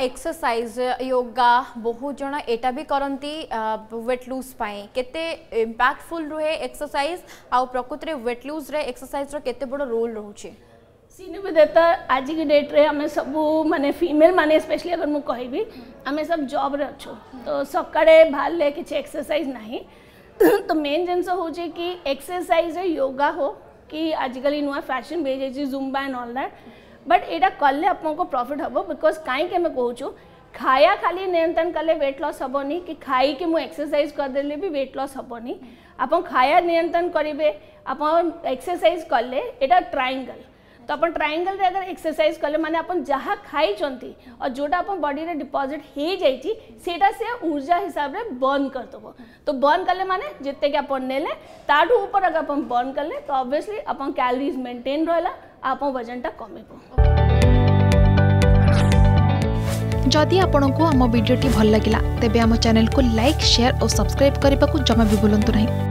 Exercise yoga बहुत जन एटा भी करती वेट लूज केते इम्पैक्टफुल रुहे एक्सरसाइज आउ प्रकृति वेट लूज रे एक्सरसाइज रो केते बड़ रोल रहउची सिनेमा आज की डेट रे आम सब माने फीमेल माने स्पेशली अगर मुझे कहबी आम सब जॉब रे अच्छु तो सकाळे बाहर किसी एक्सरसाइज नहीं तो मेन जिनस हूँ कि एक्सरसाइज योगा हो कि आजिकल नुआ fashion beige Zumba and all that but यहाँ कले आप प्रफिट हम बिकज कहीं आम कहूँ खाया खाली नियंत्रण कले वेट लॉस हेनी कि खाई कि मुझे एक्सरसाइज करदे भी वेट लॉस हेनी आप खाया नियंत्रण करेंगे आप एक्सरसाइज कले ये ट्राएंगल तो आप ट्राएंगल अगर एक्सरसाइज कले, माने आप जहाँ खाई और जोटा आप बॉडी रे डिपॉजिट हो जाटा से ऊर्जा हिसाब से बर्न करदेव तो बर्न कले माने जिते कि आप नेले ऊपर अगर आप बर्न कले तो ऑब्वियसली आप कैलोरीज मेंटेन रहा आप वजनटा कम जदि आपण को आम भिडी भल लगा तेब आम चैनल को लाइक शेयर और सब्सक्राइब करने को जमा भी बुलां नहीं।